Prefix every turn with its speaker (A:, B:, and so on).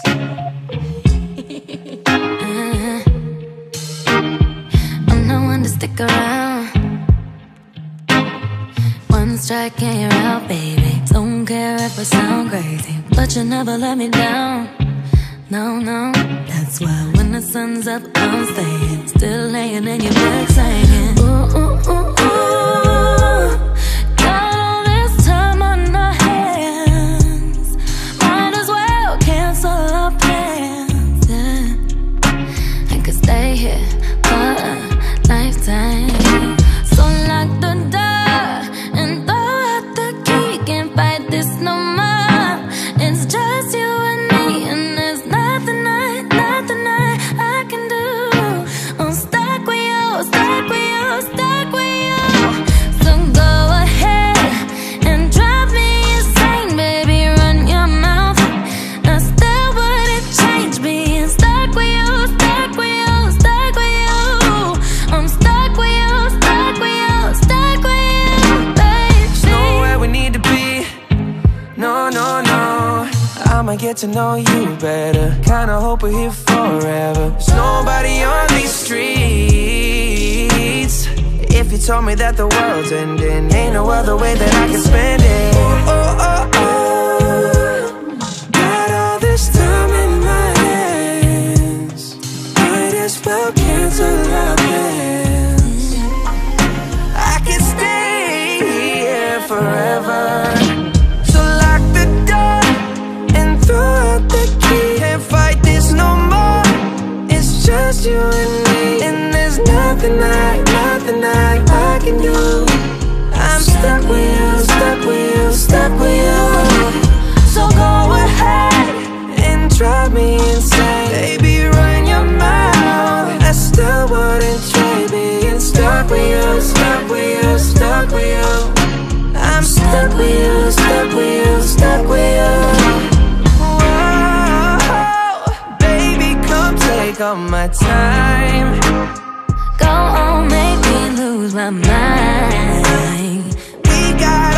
A: I'm no one to stick around. One strike and you're out, baby. Don't care if I sound crazy, but you never let me down. No, no, that's why when the sun's up, I'm staying. Still laying in your bed, singing.
B: I'ma get to know you better. Kinda hope we're here forever. There's nobody on these streets. If you told me that the world's ending, ain't no other way that I can spend it. Got all this time in my hands. Might as well cancel plans. I can stay here forever. Nothing I, nothing I, I can do. I'm stuck with you, stuck with you, stuck with you. So go ahead and drive me insane, baby. Run your mouth. I still wouldn't trade being stuck with you, stuck with you, stuck with you. I'm stuck with you, stuck with you, stuck with you. Whoa, baby, come take all my time
A: lose my mind. We got